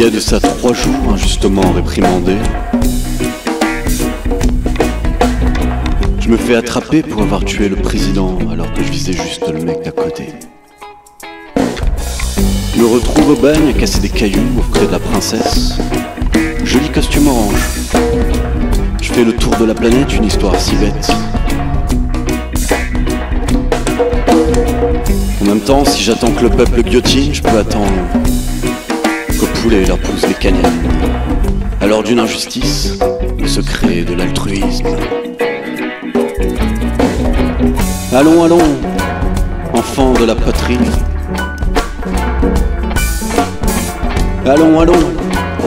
Il y a de ça trois jours, injustement réprimandé. Je me fais attraper pour avoir tué le président alors que je visais juste le mec d'à côté. Je me retrouve au bagne à casser des cailloux auprès de la princesse. Joli costume orange. Je fais le tour de la planète, une histoire si bête. En même temps, si j'attends que le peuple guillotine, je peux attendre poulet leur pousse des canines. Alors d'une injustice, le secret de l'altruisme. Allons, allons, enfants de la patrie. Allons, allons,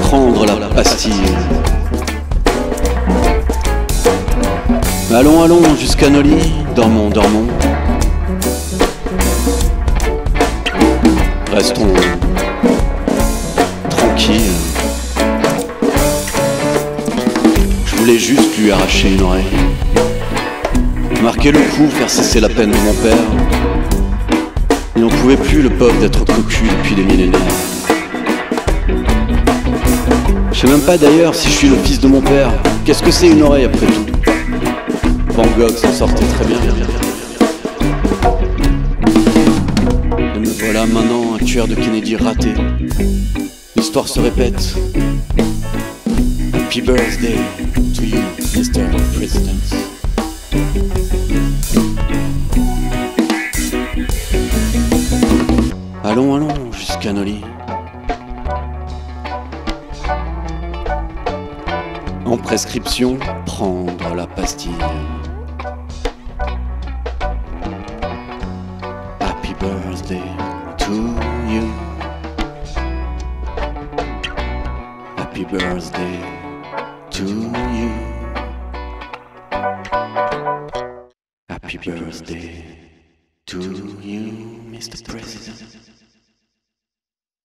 prendre la pastille. Allons, allons, jusqu'à nos lits, dormons, dormons. Restons voulais juste lui arracher une oreille. Marquer le coup, faire cesser la peine de mon père. Il n'en pouvait plus, le pauvre, d'être cocu depuis des millénaires. Je sais même pas d'ailleurs si je suis le fils de mon père. Qu'est-ce que c'est une oreille après tout? Van Gogh s'en sortait très bien. Et me voilà maintenant un tueur de Kennedy raté. L'histoire se répète. Happy birthday to you, Mr. President. Allons, allons, jusqu'à nos lits. En prescription, prendre la pastille. Happy birthday to you. Happy birthday to you. Happy birthday to you, Mr. President.